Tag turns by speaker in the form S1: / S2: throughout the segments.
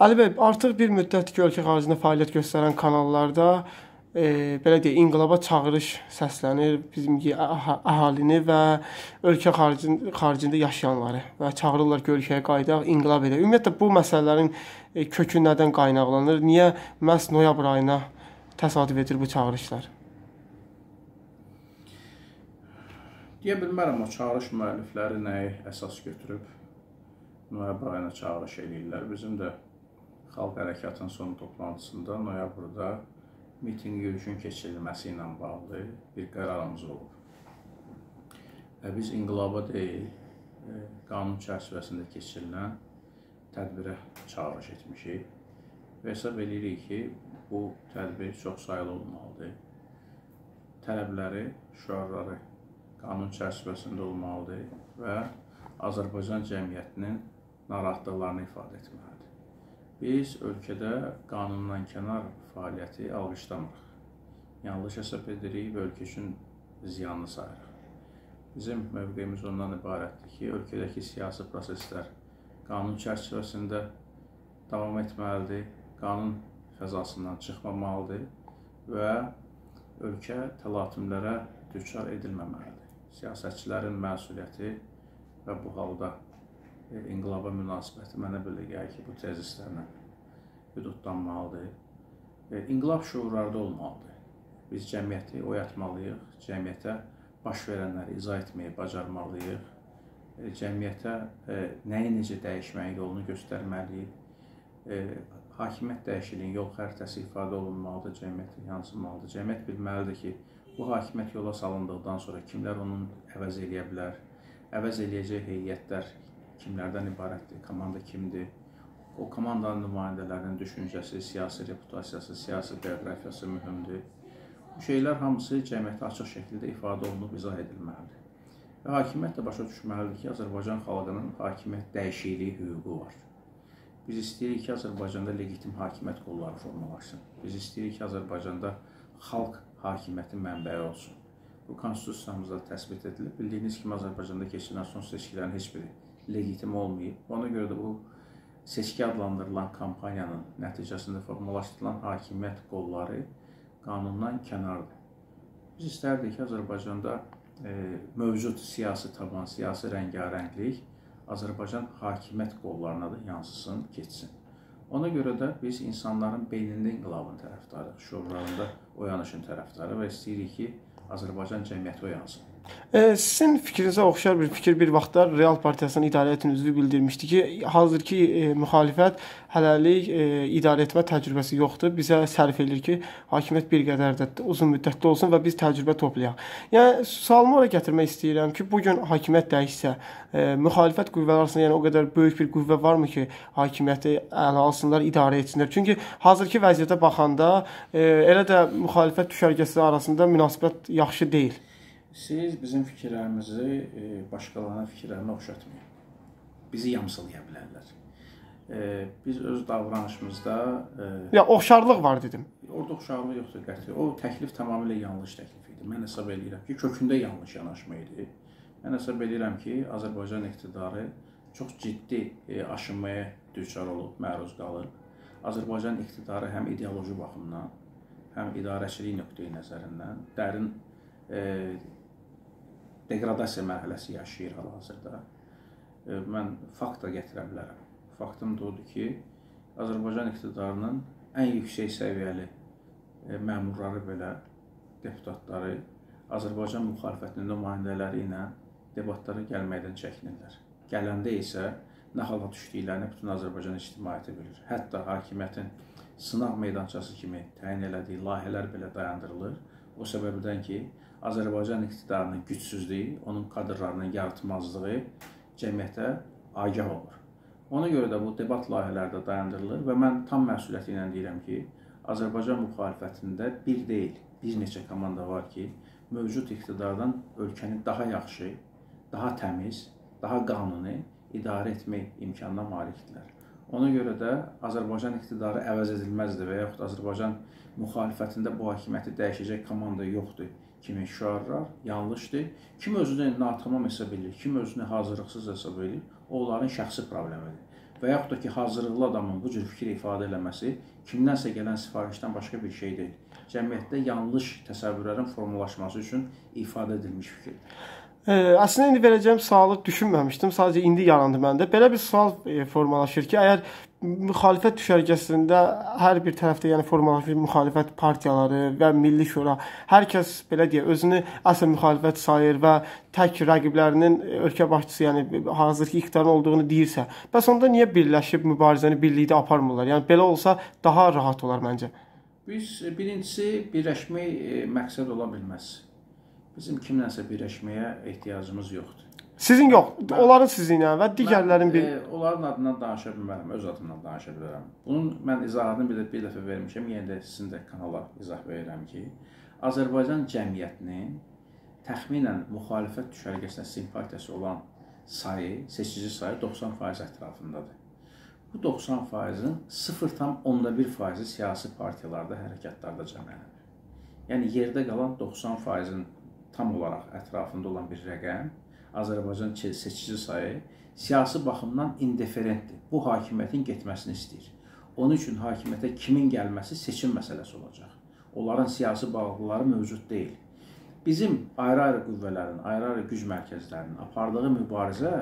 S1: Əli bəy, artıq bir müddətdir ki, ölkə xaricində fəaliyyət göstərən kanallarda e, belə deyək, inqilaba çağırış səslənir bizim əhalini və ölkə xaricində, xaricində yaşayanları və çağırırlar ki, ölkəyə qayıdaq, inqilab edək. Ümumiyyətlə bu məsələlərin e, kökü nədən qaynaqlanır? Niyə məhz noyabr ayına təsadüf edir bu çağırışlar?
S2: Deyə bilmərəm o çağırış müəllifləri nəyi əsas götürüb noyabr ayına çağırış eləyirlər. Bizim də Xalq Hərəkatının son toplantısında noyabrda mitinq yürüyüşün keçirilməsi ilə bağlı bir qərarımız olub. Və biz inqilaba deyil, e, qanun çərçivəsində keçirilən tədbirə çağırış etmişik və hesab edirik ki, bu tədbir çox sayılı olmalıdır. Tələbləri, şüarları qanun çərçivəsində olmalıdır və Azərbaycan cəmiyyətinin narahatlıqlarını ifadə etməlidir. Biz ölkədə qanundan kənar fəaliyyəti alqışlamırıq. Yanlış hesab edirik və ölkə üçün ziyanlı sayırıq. Bizim mövqeyimiz ondan ibarətdir ki, ölkədəki siyasi proseslər qanun çərçivəsində davam etməlidir, qanun fəzasından çıxmamalıdır və ölkə təlatümlərə düçar edilməməlidir. Siyasətçilərin məsuliyyəti və bu halda inqilaba münasibəti mənə belə gəlir ki, bu tezislərlə hüdudlanmalıdır. İnqilab şuurlarda olmalıdır. Biz cəmiyyəti oyatmalıyıq, cəmiyyətə baş verənləri izah etməyi bacarmalıyıq. Cəmiyyətə nəyi necə dəyişməyin yolunu göstərməliyik. Hakimiyyət dəyişikliyin yol xəritəsi ifadə olunmalıdır, cəmiyyətə yansımalıdır. Cəmiyyət bilməlidir ki, bu hakimiyyət yola salındıqdan sonra kimlər onun əvəz eləyə bilər, əvəz eləyəcək heyətlər kimlərdən ibarətdir, komanda kimdir, o komandanın nümayəndələrinin düşüncəsi, siyasi reputasiyası, siyasi bioqrafiyası mühümdür. Bu şeylər hamısı cəmiyyətdə açıq şəkildə ifadə olunub, izah edilməlidir. Və hakimiyyət də başa düşməlidir ki, Azərbaycan xalqının hakimiyyət dəyişikliyi hüququ var. Biz istəyirik ki, Azərbaycanda legitim hakimiyyət qolları formalaşsın. Biz istəyirik ki, Azərbaycanda xalq hakimiyyətin mənbəyi olsun. Bu konstitusiyamızda təsbit edilib. Bildiyiniz kimi Azərbaycanda keçirilən son seçkilərin heç biri legitim olmayıb. Ona görə də bu seçki adlandırılan kampaniyanın nəticəsində formalaşdırılan hakimiyyət qolları qanundan kənardır. Biz istərdik ki, Azərbaycanda e, mövcud siyasi taban, siyasi rəngarənglik Azərbaycan hakimiyyət qollarına da yansısın, keçsin. Ona görə də biz insanların beynində inqilabın tərəfdarıyıq, şuurlarında oyanışın tərəfdarı və istəyirik ki, Azərbaycan cəmiyyəti oyansın.
S1: E, sizin fikrinizə oxşar bir fikir bir vaxtlar Real Partiyasının idarə heyətinin üzvü bildirmişdi ki, hazırki e, müxalifət hələlik e, idarə etmə təcrübəsi yoxdur. Bizə sərf edir ki, hakimiyyət bir qədər də uzun müddətli olsun və biz təcrübə toplayaq. Yəni sualımı ora gətirmək istəyirəm ki, bu gün hakimiyyət dəyişsə, e, müxalifət qüvvələri arasında yəni o qədər böyük bir qüvvə varmı ki, hakimiyyəti ələ alsınlar, idarə etsinlər? Çünki hazırki vəziyyətə baxanda e, elə də müxalifət düşərgəsi arasında münasibət yaxşı deyil.
S2: Siz bizim fikirlərimizi e, başqalarına fikirlərinə oxşatmayın. Bizi yamsılaya bilərlər. E, biz öz davranışımızda
S1: e, Ya oxşarlıq var dedim.
S2: Orda oxşarlıq yoxdur qəti. O təklif tamamilə yanlış təklif idi. Mən hesab edirəm ki, kökündə yanlış yanaşma idi. Mən hesab edirəm ki, Azərbaycan iqtidarı çox ciddi aşınmaya düçar olub, məruz qalıb. Azərbaycan iqtidarı həm ideoloji baxımdan, həm idarəçilik nöqteyi nəzərindən dərin e, deqradasiya mərhələsi yaşayır hal-hazırda. Mən fakt da gətirə bilərəm. Faktım da odur ki, Azərbaycan iqtidarının ən yüksək səviyyəli məmurları belə deputatları Azərbaycan müxalifətinin nümayəndələri ilə debatlara gəlməkdən çəkinirlər. Gələndə isə nə hala düşdüklərini bütün Azərbaycan ictimaiyyəti bilir. Hətta hakimiyyətin sınaq meydançası kimi təyin elədiyi layihələr belə dayandırılır. O səbəbdən ki, Azərbaycan iqtidarının gücsüzlüyü, onun kadrlarının yaratmazlığı cəmiyyətə agah olur. Ona görə də bu debat layihələri də dayandırılır və mən tam məsuliyyəti ilə deyirəm ki, Azərbaycan müxalifətində bir deyil, bir neçə komanda var ki, mövcud iqtidardan ölkəni daha yaxşı, daha təmiz, daha qanuni idarə etmək imkanına malikdirlər. Ona görə də Azərbaycan iqtidarı əvəz edilməzdir və yaxud Azərbaycan müxalifətində bu hakimiyyəti dəyişəcək komanda yoxdur kimi şüarlar yanlışdır. Kim özünü natamam hesab edir, kim özünü hazırlıqsız hesab edir, onların şəxsi problemidir. və yaxud da ki, hazırlıqlı adamın bu cür fikir ifadə eləməsi kimdənsə gələn sifarişdən başqa bir şey deyil. Cəmiyyətdə yanlış təsəvvürlərin formalaşması üçün ifadə edilmiş fikirdir.
S1: Ə, əslində indi verəcəyim sualı düşünməmişdim. Sadəcə indi yarandı məndə. Belə bir sual e, formalaşır ki, əgər müxalifət düşərgəsində hər bir tərəfdə, yəni formalaşmış müxalifət partiyaları və Milli Şura hər kəs belə deyə özünü əsl müxalifət sayır və tək rəqiblərinin ölkə başçısı, yəni hazırki iqtidarın olduğunu deyirsə, bəs onda niyə birləşib mübarizəni birlikdə aparmırlar? Yəni belə olsa daha rahat olar məncə.
S2: Biz birincisi birləşmək e, məqsəd ola bilməz. Bizim kimlənsə birləşməyə ehtiyacımız yoxdur.
S1: Sizin yox, mən, onların sizinlə və digərlərin bir
S2: e, onların adından danışa bilmərəm, öz adımdan danışa bilərəm. Bunun mən izahını bir, bir dəfə vermişəm, yenə də sizin də kanala izah verirəm ki, Azərbaycan cəmiyyətinin təxminən müxalifət düşərgəsinə simpatiyası olan sayı, seçici sayı 90% ətrafındadır. Bu 90%-in 0,1%-i siyasi partiyalarda, hərəkətlarda cəmlənir. Yəni yerdə qalan 90%-in tam olaraq ətrafında olan bir rəqəm Azərbaycan seçici sayı siyasi baxımdan indiferentdir. Bu hakimiyyətin getməsini istəyir. Onun üçün hakimiyyətə kimin gəlməsi seçim məsələsi olacaq. Onların siyasi bağlılıqları mövcud deyil. Bizim ayrı-ayrı qüvvələrin, ayrı-ayrı güc mərkəzlərinin apardığı mübarizə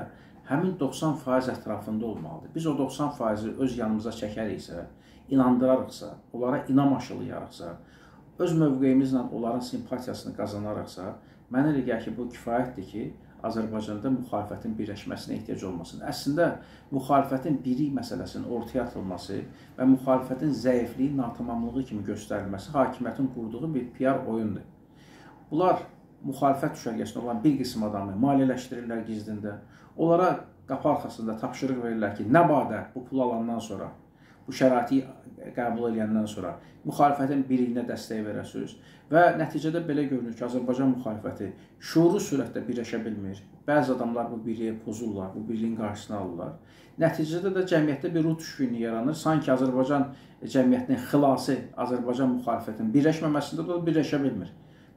S2: həmin 90% ətrafında olmalıdır. Biz o 90%-i öz yanımıza çəkəriksə, inandırarıqsa, onlara inam aşılayarıqsa, öz mövqeyimizlə onların simpatiyasını qazanaraqsa, mənə elə gəlir ki, bu kifayətdir ki, Azərbaycanda müxalifətin birləşməsinə ehtiyac olmasın. Əslində müxalifətin biri məsələsinin ortaya atılması və müxalifətin zəifliyi, natamamlığı kimi göstərilməsi hakimiyyətin qurduğu bir PR oyundur. Bunlar müxalifət düşərgəsində olan bir qism adamı maliyyələşdirirlər gizdində. Onlara qapı arxasında tapşırıq verirlər ki, nə badə bu pul alandan sonra bu şəraiti qəbul edəndən sonra müxalifətin birliyinə dəstək verəsiniz və nəticədə belə görünür ki, Azərbaycan müxalifəti şuurlu sürətdə birləşə bilmir. Bəzi adamlar bu birliyi pozurlar, bu birliyin qarşısını alırlar. Nəticədə də cəmiyyətdə bir ruh düşkünlüyü yaranır. Sanki Azərbaycan cəmiyyətinin xilası Azərbaycan müxalifətinin birləşməməsində də birləşə bilmir.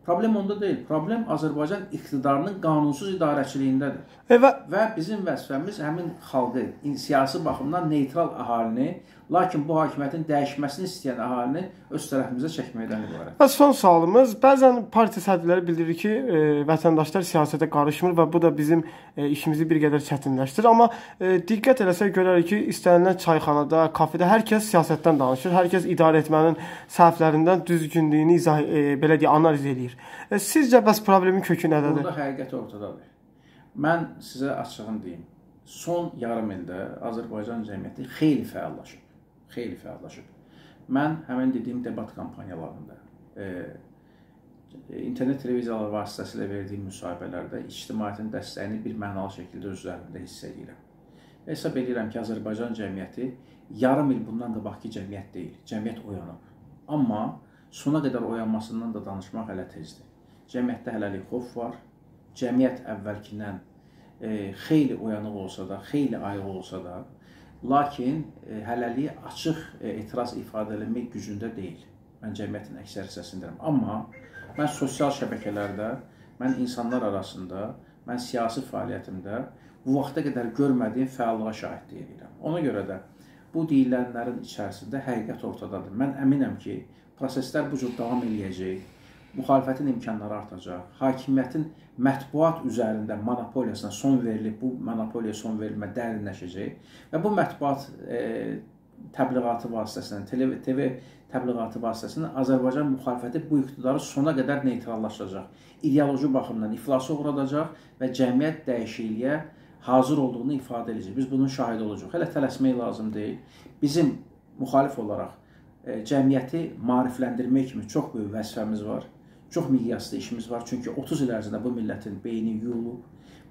S2: Problem onda deyil. Problem Azərbaycan iqtidarının qanunsuz idarəçiliyindədir.
S1: E, və,
S2: və bizim vəzifəmiz həmin xalqı siyasi baxımdan neytral əhalini Lakin bu hakimiyyətin dəyişməsini istəyən əhalini öz tərəfimizə çəkməkdən ibarət.
S1: Və son sualımız, bəzən partiya sədrləri bildirir ki, e, vətəndaşlar siyasətə qarışmır və bu da bizim e, işimizi bir qədər çətinləşdirir. Amma e, diqqət eləsək görərik ki, istənilən çayxanada, kafedə hər kəs siyasətdən danışır. Hər kəs idarə etmənin səhvlərindən düzgünlüyünü izah e, belə deyə analiz eləyir. E, sizcə bəs problemin kökü nədədir?
S2: Burada həqiqət ortadadır. Mən sizə açığını deyim. Son yarım ildə Azərbaycan cəmiyyəti xeyli fəallaşıb xeyli fəallaşıb. Mən həmin dediyim debat kampaniyalarında, e, internet televiziyalar vasitəsilə verdiyim müsahibələrdə ictimaiyyətin dəstəyini bir mənalı şəkildə öz üzərimdə hiss edirəm. Hesab edirəm ki, Azərbaycan cəmiyyəti yarım il bundan qabaqki cəmiyyət deyil, cəmiyyət oyanıb. Amma sona qədər oyanmasından da danışmaq hələ tezdir. Cəmiyyətdə hələlik xof var. Cəmiyyət əvvəlkindən e, xeyli oyanıq olsa da, xeyli ayıq olsa da, Lakin e, hələlik açıq e, etiraz ifadə etmək gücündə deyil. Mən cəmiyyətin əksər hissəsindəyəm. Amma mən sosial şəbəkələrdə, mən insanlar arasında, mən siyasi fəaliyyətimdə bu vaxta qədər görmədiyim fəallığa şahidlik edirəm. Ona görə də bu deyilənlərin içərisində həqiqət ortadadır. Mən əminəm ki, proseslər bu cür davam eləyəcək müxalifətin imkanları artacaq, hakimiyyətin mətbuat üzərində monopoliyasına son verilib, bu monopoliya son verilmə dərinləşəcək və bu mətbuat e, təbliğatı vasitəsilə, TV, TV təbliğatı vasitəsilə Azərbaycan müxalifəti bu iqtidarı sona qədər neytrallaşdıracaq. İdeoloji baxımdan iflasa uğradacaq və cəmiyyət dəyişikliyə hazır olduğunu ifadə edəcək. Biz bunun şahidi olacağıq. Hələ tələsmək lazım deyil. Bizim müxalif olaraq e, cəmiyyəti maarifləndirmək kimi çox böyük vəzifəmiz var çox miqyaslı işimiz var. Çünki 30 il ərzində bu millətin beyni yuyulub,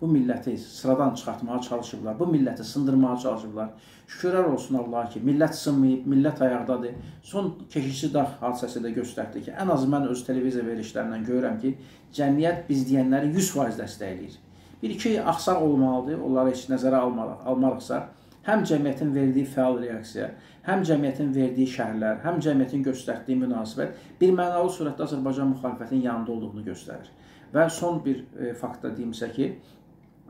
S2: bu milləti sıradan çıxartmağa çalışıblar, bu milləti sındırmağa çalışıblar. Şükürlər olsun Allah ki, millət sınmayıb, millət ayaqdadır. Son keşişçi dağ hadisəsi də göstərdi ki, ən azı mən öz televiziya verilişlərindən görürəm ki, cəmiyyət biz deyənləri 100% dəstəkləyir. Bir-iki axsaq olmalıdır, onları heç nəzərə almarıq, almarıqsa, həm cəmiyyətin verdiyi fəal reaksiya, həm cəmiyyətin verdiyi şərhlər, həm cəmiyyətin göstərdiyi münasibət bir mənalı surətdə Azərbaycan müxalifətinin yanında olduğunu göstərir. Və son bir e, fakt da deyimsə ki,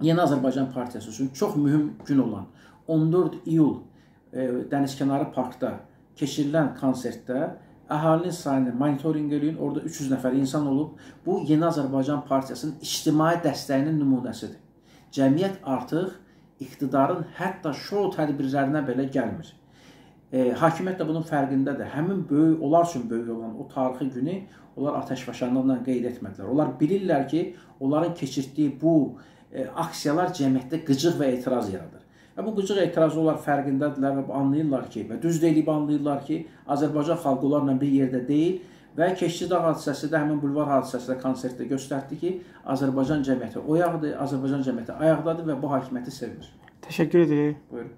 S2: Yeni Azərbaycan Partiyası üçün çox mühüm gün olan 14 iyul e, dənizkənarı parkda keçirilən konsertdə əhalinin sayını monitorinq eləyin. Orada 300 nəfər insan olub. Bu Yeni Azərbaycan Partiyasının ictimai dəstəyinin nümunəsidir. Cəmiyyət artıq iqtidarın hətta şou tədbirlərinə belə gəlmir. E, hakimiyyət də bunun fərqindədir. Həmin böyük, onlar üçün böyük olan o tarixi günü onlar atəşfəşanlıqla qeyd etmədilər. Onlar bilirlər ki, onların keçirtdiyi bu e, aksiyalar cəmiyyətdə qıcıq və etiraz yaradır. Və bu qıcıq etirazı onlar fərqindədirlər və anlayırlar ki, və düz deyilib anlayırlar ki, Azərbaycan xalqı onlarla bir yerdə deyil və Keşişi dağ hadisəsi də həmin bulvar hadisəsi də konsertdə göstərdi ki, Azərbaycan cəmiyyəti oyaqdır, Azərbaycan cəmiyyəti ayaqdadır və bu hakimiyyəti sevmir.
S1: Təşəkkür edirik.
S2: Buyurun.